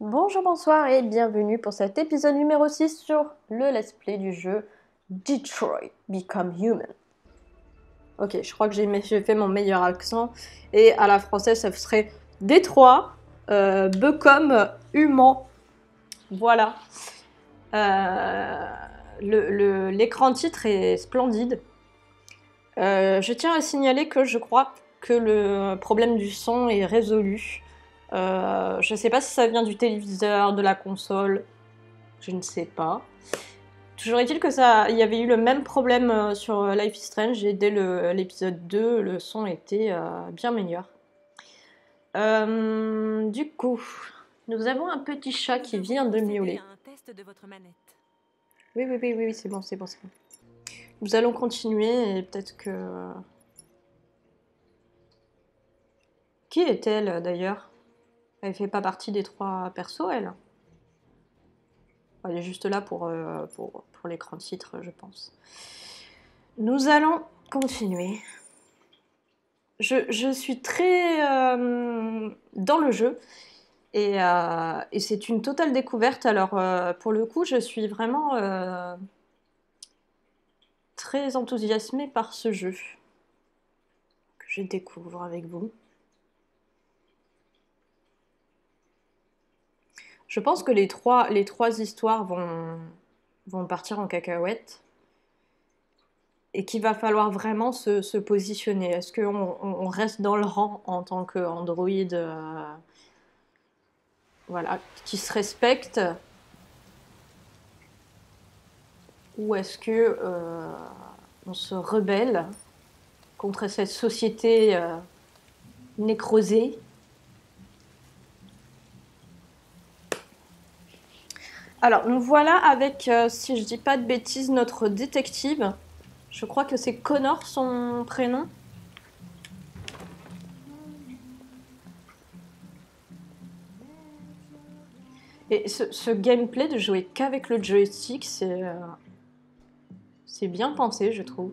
Bonjour, bonsoir et bienvenue pour cet épisode numéro 6 sur le let's play du jeu Detroit Become Human. Ok, je crois que j'ai fait mon meilleur accent et à la française ça serait Détroit euh, Become Human. Voilà. Euh, L'écran titre est splendide. Euh, je tiens à signaler que je crois que le problème du son est résolu. Euh, je ne sais pas si ça vient du téléviseur, de la console, je ne sais pas. Toujours est-il que ça, il y avait eu le même problème euh, sur Life is Strange et dès l'épisode 2, le son était euh, bien meilleur. du coup, nous avons un petit chat qui vient de miauler. Oui, oui, oui, oui, c'est bon, c'est bon, c'est bon. Nous allons continuer et peut-être que... Qui est-elle d'ailleurs? Elle fait pas partie des trois persos, elle Elle est juste là pour, euh, pour, l'écran titre, je pense. Nous allons continuer. Je, je suis très euh, dans le jeu et, euh, et c'est une totale découverte. Alors, pour le coup, je suis vraiment très enthousiasmée par ce jeu que je découvre avec vous. Je pense que les trois, histoires vont, partir en cacahuète. Et qu'il va falloir vraiment se, positionner. Est-ce qu'on on reste dans le rang en tant qu'android euh, voilà, qui se respecte? Ou est-ce que euh, on se rebelle contre cette société euh, nécrosée? Alors, nous voilà avec, euh, si je dis pas de bêtises, notre détective. Je crois que c'est Connor son prénom. Et ce, gameplay de jouer qu'avec le joystick, c'est c'est bien pensé, je trouve.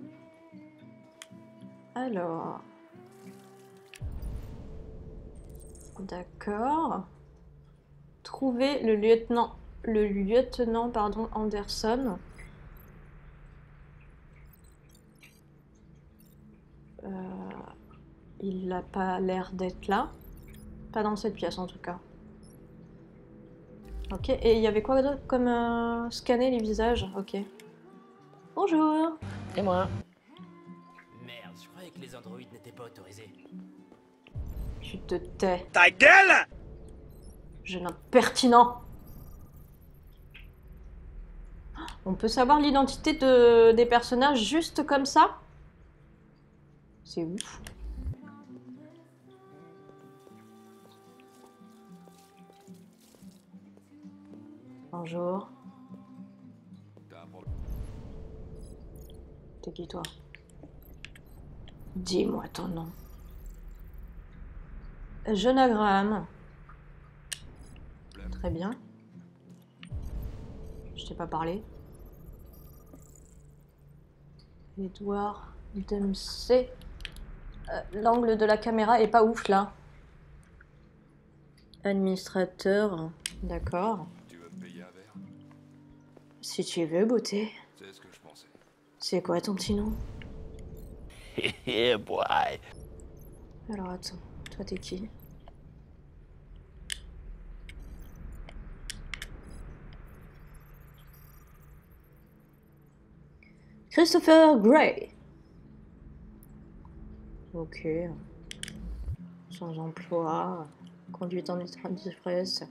Alors. D'accord. Trouver le lieutenant, le lieutenant pardon, Anderson. Euh, il n'a pas l'air d'être là. Pas dans cette pièce en tout cas. Ok, et il y avait quoi d'autre comme euh, scanner les visages? Ok. Bonjour. Et moi Merde, je croyais que les androïdes n'étaient pas autorisés. Tu te tais. Ta gueule Jeune impertinent. On peut savoir l'identité de, des personnages juste comme ça? C'est ouf. Bonjour. T'es qui toi? Dis-moi ton nom. Graham. Très bien. Je t'ai pas parlé. Edouard Dempsey. Euh, l'angle de la caméra est pas ouf là. Administrateur. D'accord. Si tu veux, beauté. C'est quoi ton petit nom? Yeah, boy. Alors attends, toi t'es qui? Christopher Gray. Ok. Sans emploi. Conduite en express.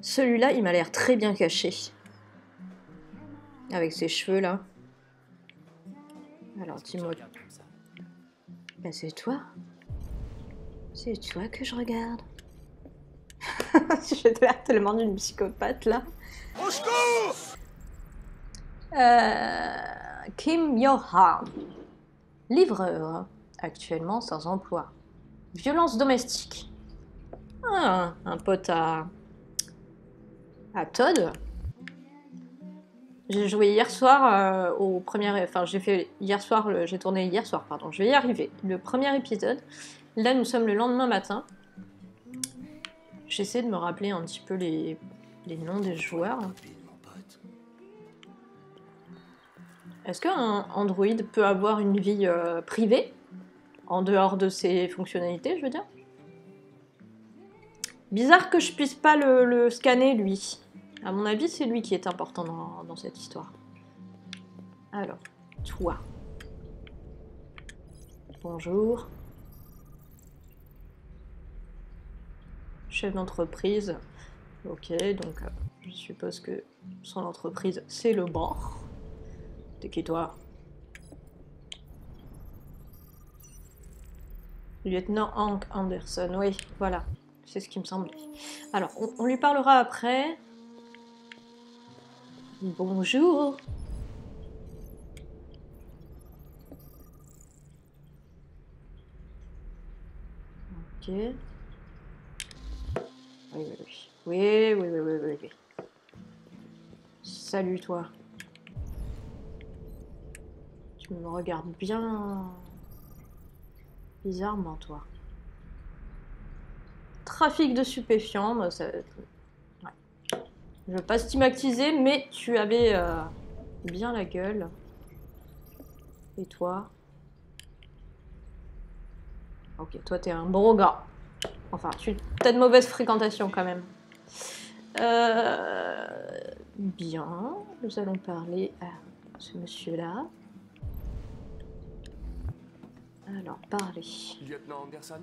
Celui-là, il m'a l'air très bien caché. Avec ses cheveux là. Alors dis-moi. Ben, c'est toi. C'est toi que je regarde. J'ai l'air tellement d'une psychopathe là. Au secours euh, Kim Yo-han, livreur, actuellement sans emploi. Violence domestique. Ah, un pote à. à Todd j'ai joué hier soir euh, au premier. Enfin, j'ai fait hier soir. J'ai tourné hier soir, pardon. Je vais y arriver. Le premier épisode. Là, nous sommes le lendemain matin. J'essaie de me rappeler un petit peu les, les noms des joueurs. Est-ce qu'un Android peut avoir une vie euh, privée en dehors de ses fonctionnalités, je veux dire? Bizarre que je puisse pas le, scanner, lui. À mon avis, c'est lui qui est important dans, cette histoire. Alors, toi. Bonjour. Chef d'entreprise. Ok, donc euh, je suppose que son entreprise, c'est le bar. T'es qui toi Lieutenant Hank Anderson, oui, voilà. C'est ce qui me semblait. Alors, on, lui parlera après. Bonjour. Ok. Oui, oui. Oui, oui, oui, oui, oui, oui. Salut, toi. Tu me regardes bien bizarrement, toi. Trafic de stupéfiants, bah, ça... ouais. Je veux pas stigmatiser, mais tu avais euh, bien la gueule. Et toi? Ok, toi t'es un gros gars. Enfin, tu as de mauvaise fréquentation quand même. Euh, bien, nous allons parler à ce monsieur-là. Alors, parlez. Lieutenant Anderson,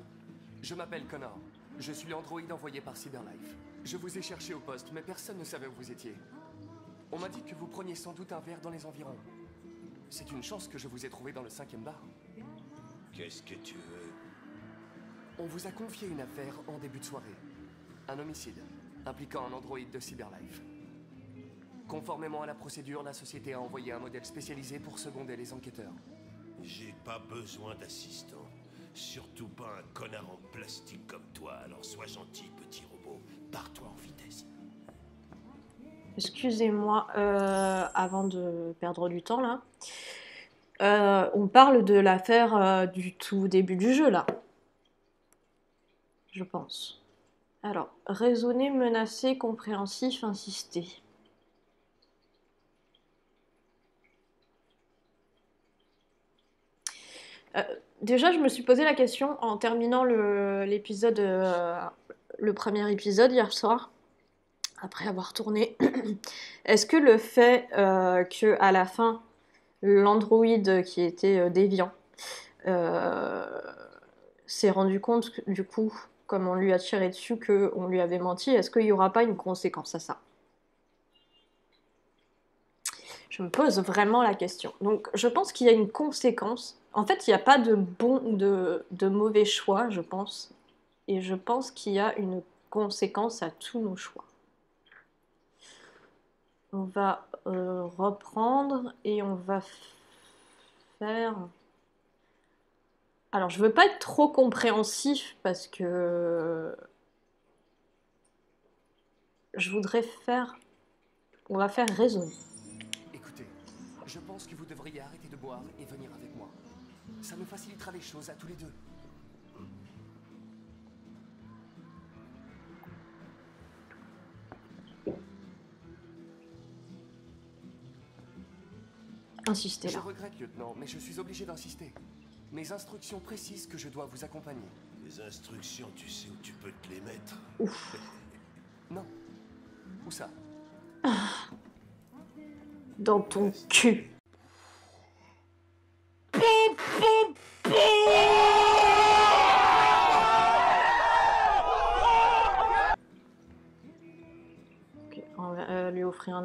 je m'appelle Connor. Je suis l'androïde envoyé par Cyberlife. Je vous ai cherché au poste, mais personne ne savait où vous étiez. On m'a dit que vous preniez sans doute un verre dans les environs. C'est une chance que je vous ai trouvé dans le cinquième bar. Qu'est-ce que tu veux? On vous a confié une affaire en début de soirée. Un homicide, impliquant un androïde de Cyberlife. Conformément à la procédure, la société a envoyé un modèle spécialisé pour seconder les enquêteurs. J'ai pas besoin d'assistant. Surtout pas un connard en plastique comme toi. Alors sois gentil, petit robot. Pars-toi en vitesse. Excusez-moi, euh, avant de perdre du temps là. Euh, on parle de l'affaire euh, du tout début du jeu là. Je pense. Alors, raisonner, menacer, compréhensif, insister. Euh, déjà, je me suis posé la question en terminant le- l'épisode, euh, le premier épisode hier soir, après avoir tourné. Est-ce que le fait euh, que à la fin, l'androïde qui était euh, déviant s'est rendu compte, du coup, comme on lui a tiré dessus, qu'on lui avait menti, est-ce qu'il n'y aura pas une conséquence à ça? Je me pose vraiment la question. Donc, je pense qu'il y a une conséquence. En fait, il n'y a pas de bon ou de, mauvais choix, je pense. Et je pense qu'il y a une conséquence à tous nos choix. On va euh, reprendre et on va faire. Alors, je veux pas être trop compréhensif parce que je voudrais faire. On va faire raisonner. Écoutez, je pense que vous devriez arrêter de boire et venir avec moi. Ça nous facilitera les choses à tous les deux. Insistez Je regrette, lieutenant, mais je suis obligé d'insister. Mes instructions précisent que je dois vous accompagner. Les instructions, tu sais où tu peux te les mettre. Non. Où ça? Dans ton cul.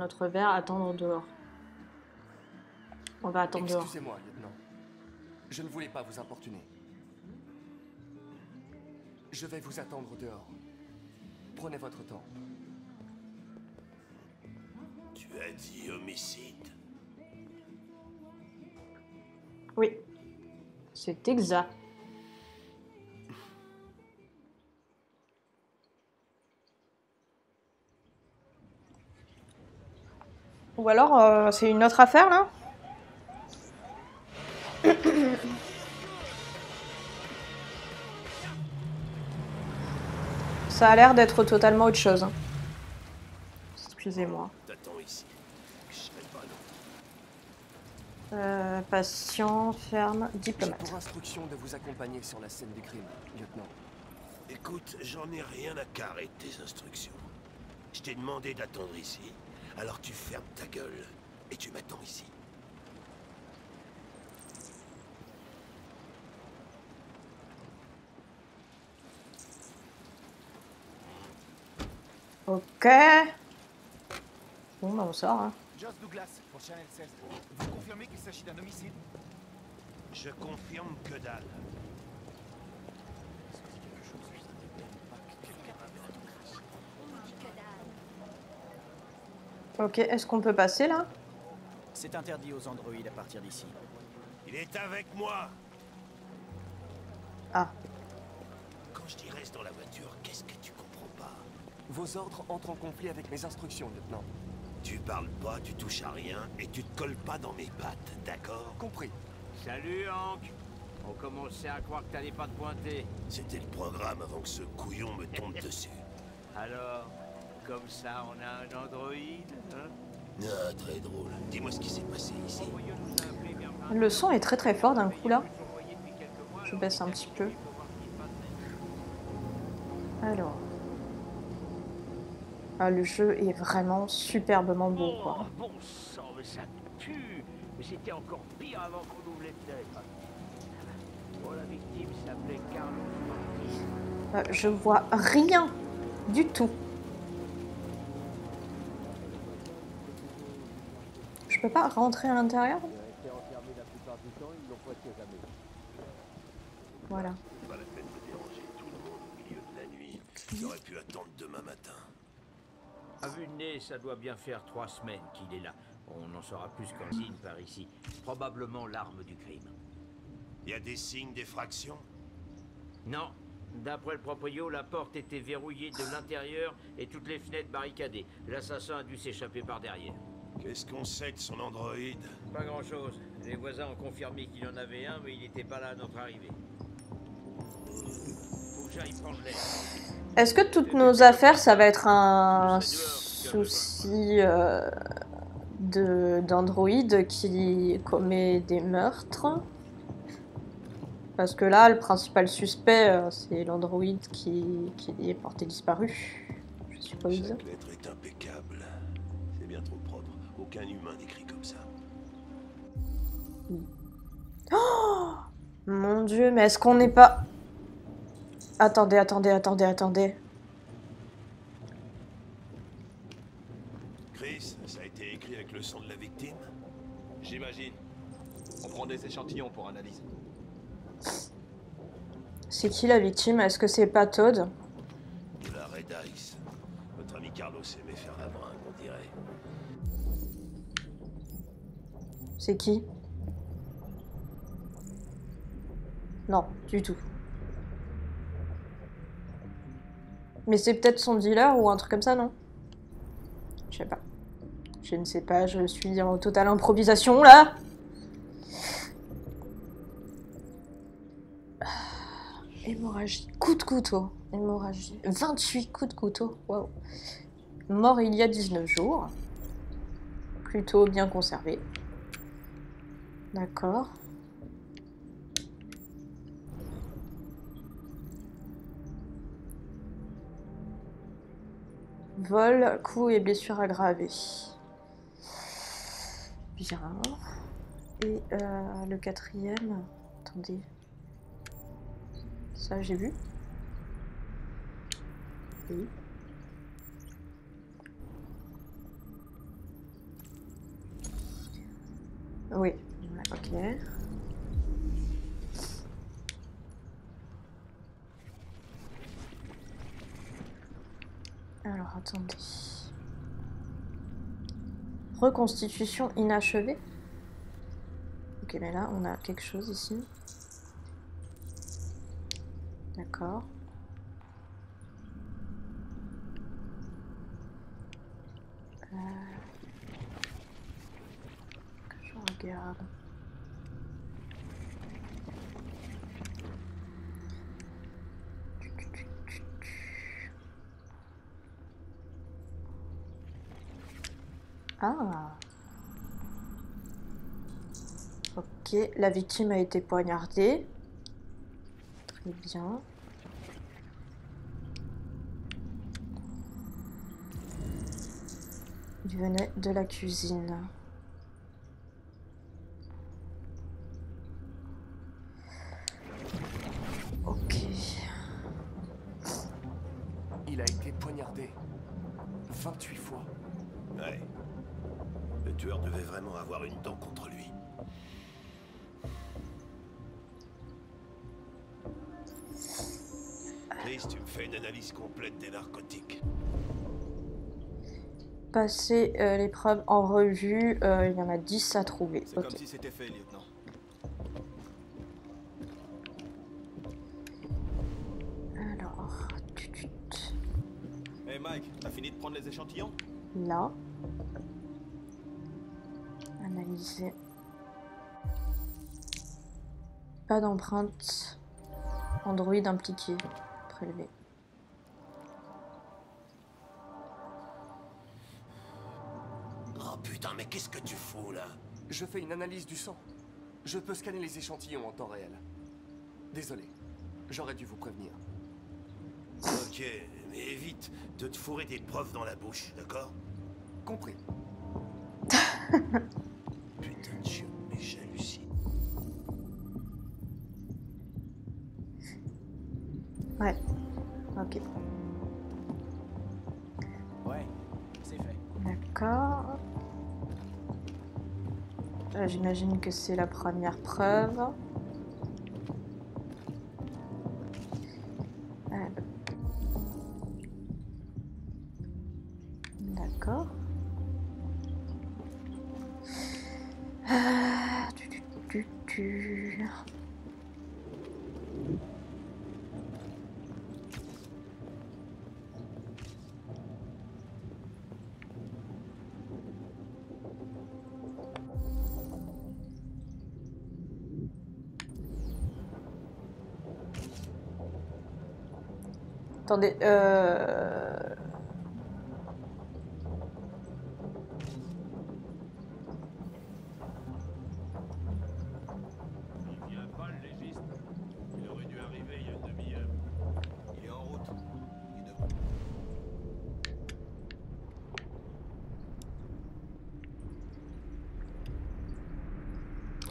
Autre verre, attendre dehors. On va attendre dehors. Excusez-moi, lieutenant. Je ne voulais pas vous importuner. Je vais vous attendre dehors. Prenez votre temps. Tu as dit homicide. Oui. C'est exact. Ou alors, euh, c'est une autre affaire là Ça a l'air d'être totalement autre chose. hein. Excusez-moi. T'attends ici. Je serai pas long. Euh, patient, ferme, diplomate. pour instruction de vous accompagner sur la scène du crime, lieutenant. Écoute, j'en ai rien à carrer de tes instructions. Je t'ai demandé d'attendre ici, alors tu fermes ta gueule et tu m'attends ici. Ok. Bon, bah on sort. Hein. Joss Douglas, pour Channel 16. Vous confirmez qu'il s'agit d'un homicide? Je confirme que dalle. Ok, est-ce qu'on peut passer là? C'est interdit aux androïdes à partir d'ici. Il est avec moi. Ah. Quand je dis reste dans la voiture, qu'est-ce que tu comprends pas? Vos ordres entrent en conflit avec mes instructions, lieutenant. Tu parles pas, tu touches à rien et tu te colles pas dans mes pattes, d'accord? Compris. Salut Hank On commençait à croire que t'allais pas te pointer. C'était le programme avant que ce couillon me tombe dessus. Alors, comme ça on a un androïde, hein Ah, très drôle. Dis-moi ce qui s'est passé ici. Le son est très très fort d'un coup là. Je baisse un petit peu. Alors. Ah, le jeu est vraiment superbement beau quoi. Oh, bon sang, mais ça pue Mais c'était encore pire avant qu'on ouvre les fenêtres. Bon, la victime s'appelait Carlos Martin. Euh, je vois rien du tout. Peux pas rentrer à l'intérieur Voilà. Pas la peine de déranger tout le monde au milieu de la nuit. J'aurais pu attendre demain matin. À vue de nez, ça doit bien faire trois semaines qu'il est là. On en saura plus qu'en signe par ici. Probablement l'arme du crime. Il y a des signes d'effraction? Non. D'après le proprio, la porte était verrouillée de l'intérieur et toutes les fenêtres barricadées. L'assassin a dû s'échapper par derrière. Qu'est-ce qu'on sait de son androïde Pas grand-chose. Les voisins ont confirmé qu'il en avait un, mais il n'était pas là à notre arrivée. Faut que j'aille prendre l'air. Est-ce que toutes nos affaires, ça va être un souci euh, de d'Android qui commet des meurtres? Parce que là, le principal suspect, euh, c'est l'Android qui, qui est porté disparu. Je suppose. Chaque lettre est impeccable. Aucun humain n'écrit comme ça. Mon dieu, mais est-ce qu'on n'est pas... Attendez, attendez, attendez, attendez. Chris, ça a été écrit avec le sang de la victime? J'imagine. On prend des échantillons pour analyse. C'est qui la victime? Est-ce que c'est pas Todd? La Red Ice. C'est qui Non, du tout. Mais c'est peut-être son dealer ou un truc comme ça, non? Je sais pas. Je ne sais pas, je suis en totale improvisation là Hémorragie. Coup de couteau. Hémorragie. 28 coups de couteau. Waouh. Mort il y a 19 jours. Plutôt bien conservé. D'accord. Vol, coups et blessures aggravées. Bien. Et euh, le quatrième. Attendez. Ça, j'ai vu. Oui. Oui. Ok. Alors, attendez. Reconstitution inachevée. Ok, mais là, on a quelque chose ici. D'accord. Euh, que je regarde. Ah. Ok, la victime a été poignardée. Très bien. Il venait de la cuisine. Passer euh, les preuves en revue, euh, il y en a 10 à trouver. C'est Ok. comme si c'était fait, lieutenant. Alors, tut, tut. Hey Mike, t'as fini de prendre les échantillons? Là. Analyser. Pas d'empreinte. Android impliqué. Prélevé. Qu'est-ce que tu fous là Je fais une analyse du sang. Je peux scanner les échantillons en temps réel. Désolé. J'aurais dû vous prévenir. Ok, mais évite de te fourrer des preuves dans la bouche, d'accord? Compris. J'imagine que c'est la première preuve.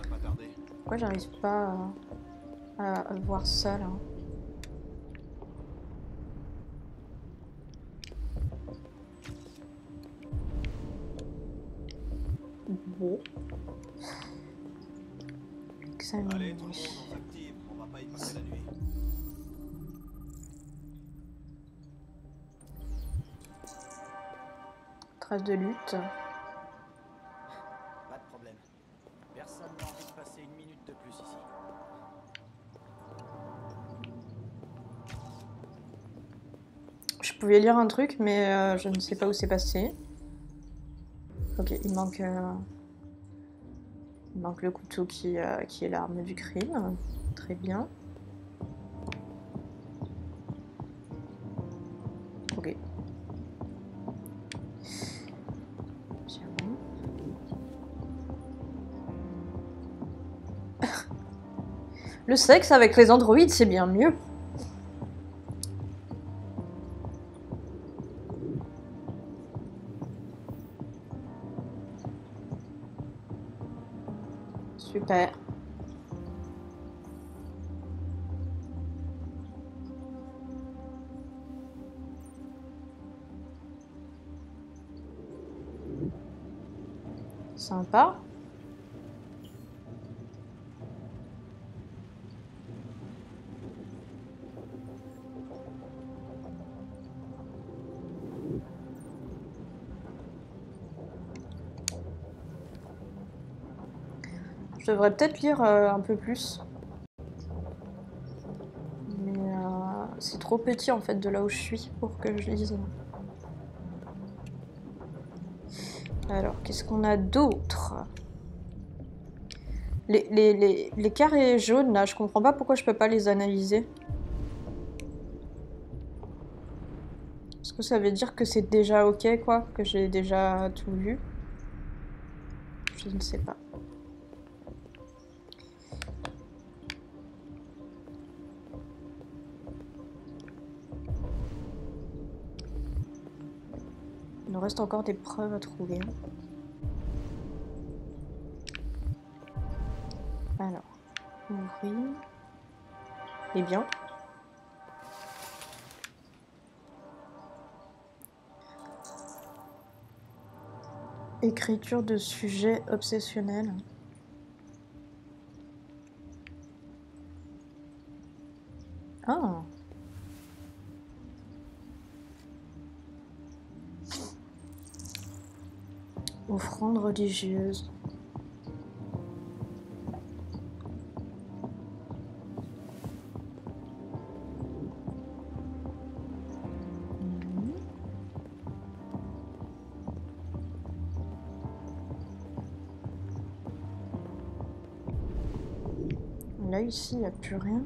Pas tarder. pourquoi j'arrive pas à, à voir ça là Trace de lutte. Pas de problème. Personne n'a envie de passer une minute de plus ici. Je pouvais lire un truc, mais euh, je ne sais pas où c'est passé. Ok, il manque, euh, il manque le couteau qui, euh, qui est l'arme du crime. Très bien. Le sexe avec les androïdes, c'est bien mieux. Super. Devrais peut-être lire euh, un peu plus. Mais euh, c'est trop petit en fait de là où je suis pour que je lise. Alors, qu'est-ce qu'on a d'autre? Les, les, les, les carrés jaunes là, je comprends pas pourquoi je peux pas les analyser. Est-ce que ça veut dire que c'est déjà ok quoi? Que j'ai déjà tout vu? Je ne sais pas. Reste encore des preuves à trouver. Alors, ouvrir. Eh bien. Écriture de sujet obsessionnel. Ah. Là, ici, il n'y a plus rien.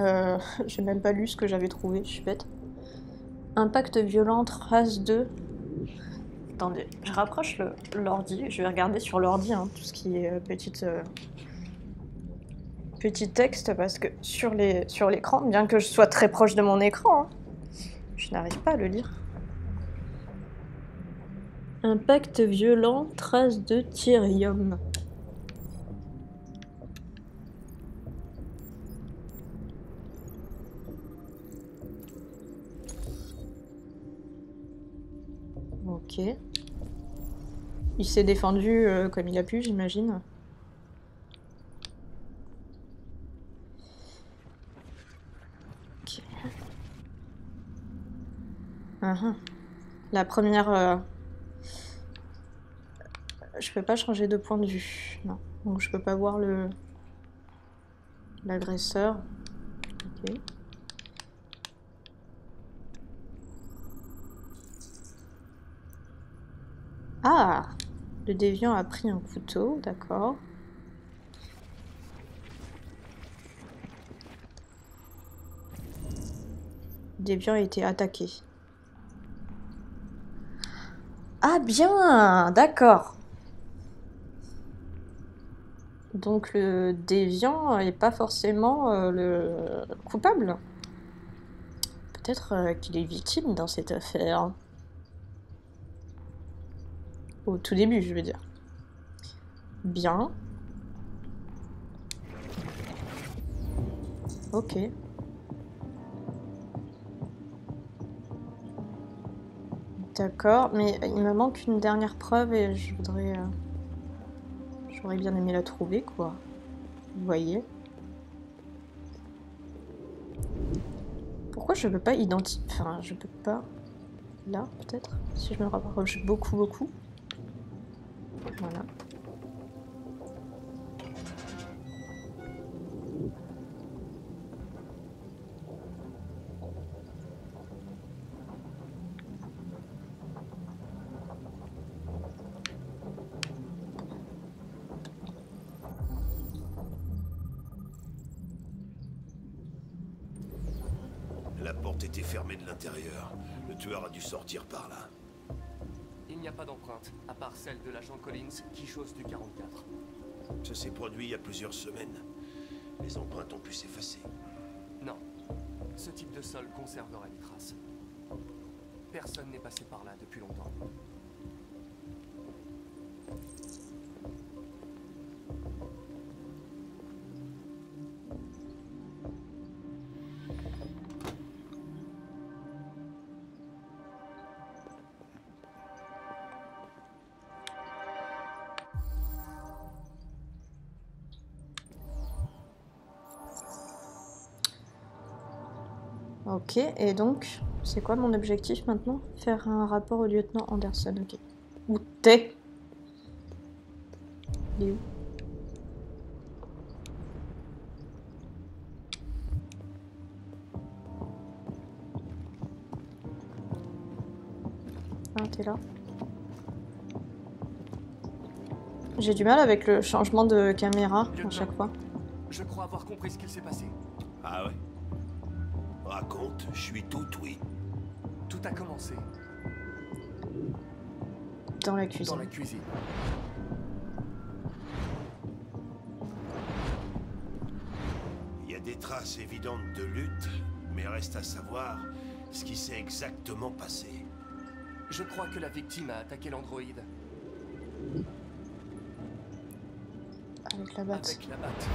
Euh, j'ai même pas lu ce que j'avais trouvé, je suis bête. Impact violent, trace 2. Attendez, je rapproche l'ordi, je vais regarder sur l'ordi hein, tout ce qui est euh, petite, euh, petit texte parce que sur l'écran, bien que je sois très proche de mon écran, hein, je n'arrive pas à le lire. Impact violent, trace de Tyrium. Ok. Il s'est défendu euh, comme il a pu, j'imagine. Ok. Ah ah. La première... euh, Je peux pas changer de point de vue. Non. Donc je peux pas voir le... L'agresseur. Ok. Ah Le déviant a pris un couteau, d'accord. Le déviant a été attaqué. Ah bien D'accord. Donc le déviant n'est pas forcément euh, le coupable. Peut-être euh, qu'il est victime dans cette affaire. Au tout début, je veux dire. Bien. Ok. D'accord, mais il me manque une dernière preuve et je voudrais... euh, J'aurais bien aimé la trouver, quoi. Vous voyez Pourquoi je peux pas identifier... Enfin, je peux pas... Là, peut-être Si je me rapproche beaucoup, beaucoup. La porte était fermée de l'intérieur. Le tueur a dû sortir par là. Il n'y a pas d'empreinte, à part celle de l'agent Collins qui chose du 44. Ça s'est produit il y a plusieurs semaines. Les empreintes ont pu s'effacer. Non. Ce type de sol conservera les traces. Personne n'est passé Ok, et donc, c'est quoi mon objectif maintenant? Faire un rapport au lieutenant Anderson, ok. Où t'es? Il est où? Ah, t'es là. J'ai du mal avec le changement de caméra à chaque fois. Je crois avoir compris ce qu'il s'est passé. Ah ouais Raconte, je suis tout oui. Tout a commencé Dans la dans cuisine. la cuisine. Il y a des traces évidentes de lutte, mais reste à savoir ce qui s'est exactement passé. Je crois que la victime a attaqué l'androïde Avec la batte. avec la batte.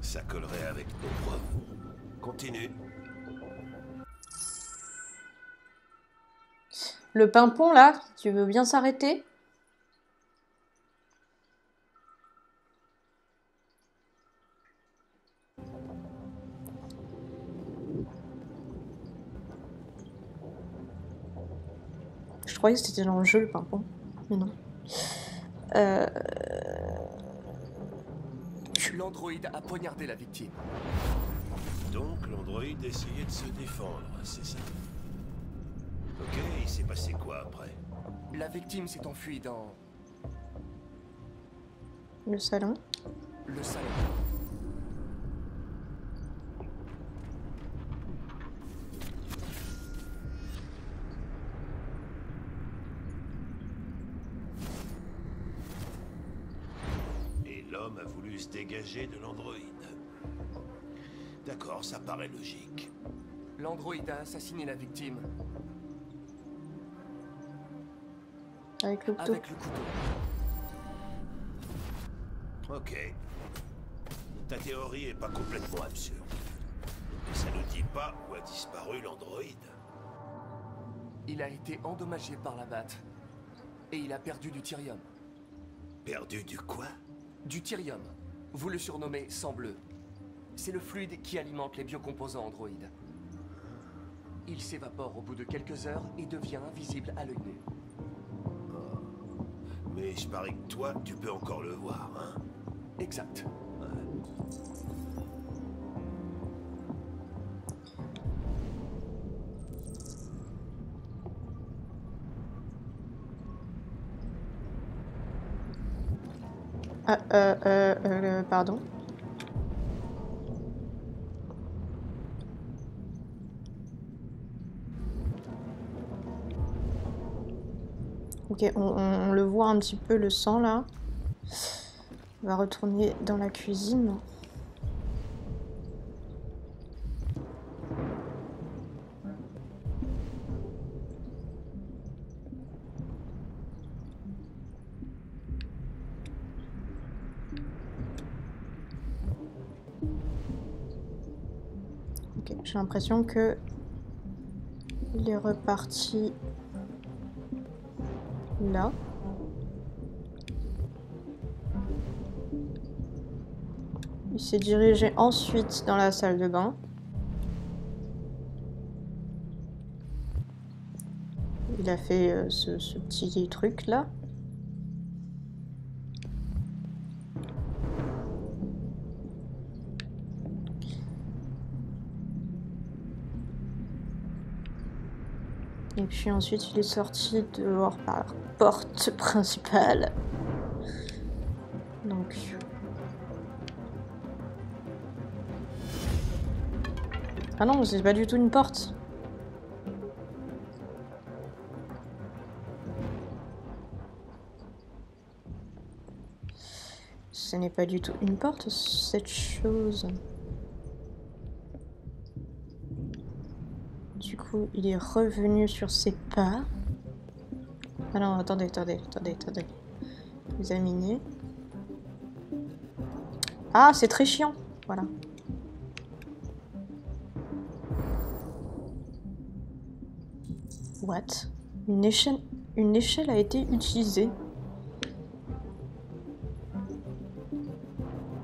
Ça collerait avec nos preuves. Continue. Le pimpon là, tu veux bien s'arrêter? Je croyais que c'était dans le jeu le pimpon, mais non. Euh, L'androïde a poignardé la victime. Donc l'androïde essayait de se défendre, c'est ça Ok, il s'est passé quoi après? La victime s'est enfuie dans le salon. le salon. Et l'homme a voulu se dégager de l'androïde. Ça paraît logique. L'androïde a assassiné la victime Avec le couteau. avec le couteau. Ok. Ta théorie est pas complètement absurde. Mais ça ne dit pas où a disparu l'androïde. Il a été endommagé par la batte. Et il a perdu du thyrium. Perdu du quoi? Du thyrium. Vous le surnommez sang bleu. C'est le fluide qui alimente les biocomposants androïdes. Il s'évapore au bout de quelques heures et devient invisible à l'œil nu. Mais je parie que toi, tu peux encore le voir, hein Exact. Ah, euh, euh, euh, pardon. On- on le voit un petit peu le sang là. On va retourner dans la cuisine. Ok, j'ai l'impression que il est reparti Il s'est dirigé ensuite dans la salle de bain. Il a fait euh, ce petit truc là. Puis ensuite, il est sorti dehors par la porte principale. Donc. Ah non, c'est pas du tout une porte. Ce n'est pas du tout une porte, cette chose. Du il est revenu sur ses pas. Ah non, attendez, attendez, attendez, attendez. Examiner. Ah, c'est très chiant. Voilà. What? Une échelle, une échelle a été utilisée.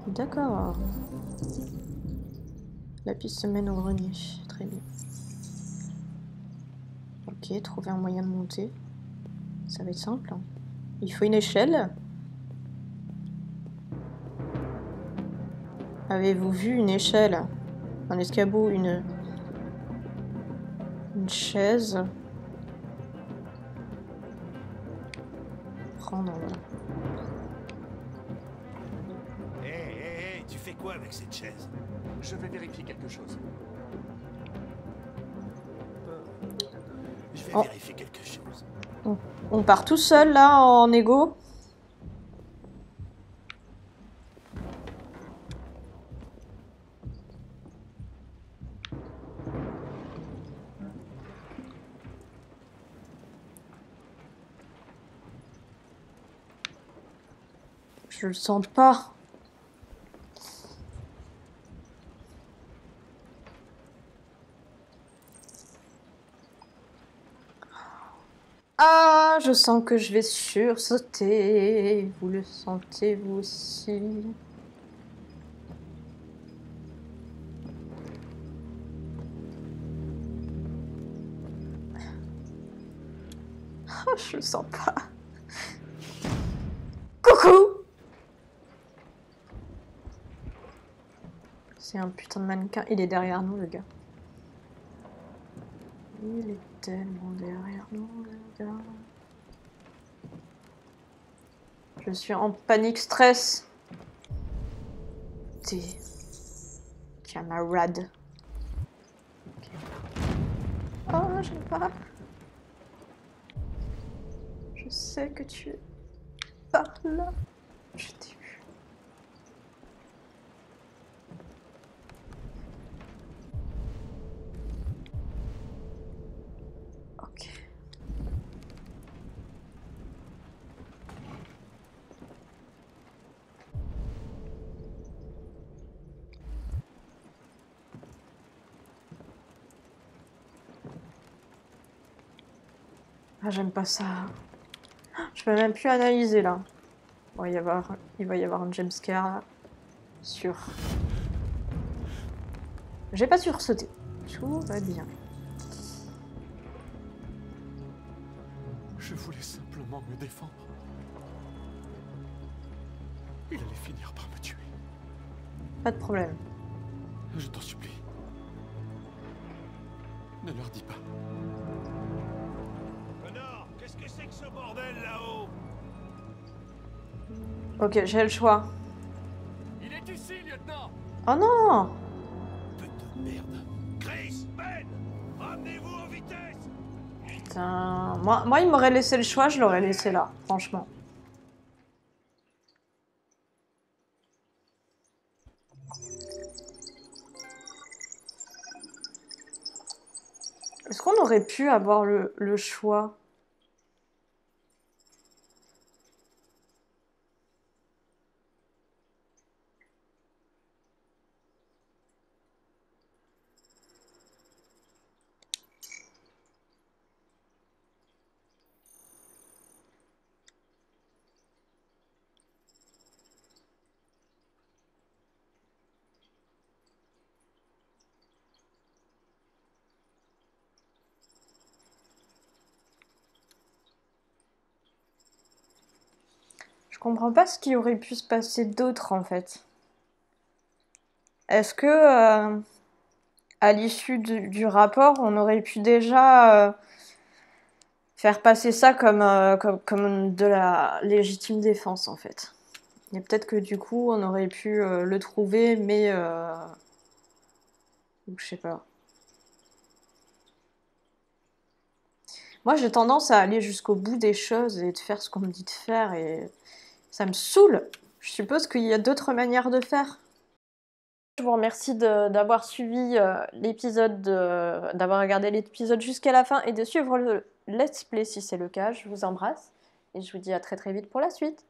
D'accord. La piste se mène au grenier. Très bien. Ok, trouver un moyen de monter. Ça va être simple. Hein. Il faut une échelle. Avez-vous vu une échelle? Un escabeau, une... Une chaise? Prendre... Hé, hé, hé, tu fais quoi avec cette chaise? Je vais vérifier quelque chose. Vais vérifier quelque chose. On part tout seul là en égo. Je le sens pas. Ah, je sens que je vais sursauter. Vous le sentez vous aussi? Ah, je le sens pas. Coucou C'est un putain de mannequin. Il est derrière nous, le gars. Il est tellement derrière nous, le gars. Je suis en panique stress. T'es camarade. Ok. Oh, j'aime pas. Je sais que tu es par là. Je t'ai vu. Ok. Ah, j'aime pas ça. Je peux même plus analyser là. Bon, il, va y avoir, il va y avoir un jumpscare là. Sur. J'ai pas sursauté. Tout va bien. Je voulais simplement me défendre. Il allait finir par me tuer. Pas de problème. Je t'en supplie. Ne leur dis pas. Bordel là-haut Ok, j'ai le choix. Il est ici, lieutenant Oh non Putain de merde. Chris, Ben Ramenez-vous en vitesse Putain. Moi, moi il m'aurait laissé le choix, je l'aurais laissé là, franchement. Est-ce qu'on aurait pu avoir le, le choix? Comprends pas ce qui aurait pu se passer d'autre en fait. Est-ce que euh, à l'issue du, rapport, on aurait pu déjà euh, faire passer ça comme, euh, comme, comme de la légitime défense en fait? Et peut-être que du coup, on aurait pu le trouver, mais je sais pas. Moi, j'ai tendance à aller jusqu'au bout des choses et de faire ce qu'on me dit de faire et ça me saoule. Je suppose qu'il y a d'autres manières de faire. Je vous remercie d'avoir suivi euh, l'épisode, de- d'avoir regardé l'épisode jusqu'à la fin et de suivre le let's play si c'est le cas. Je vous embrasse et je vous dis à très très vite pour la suite.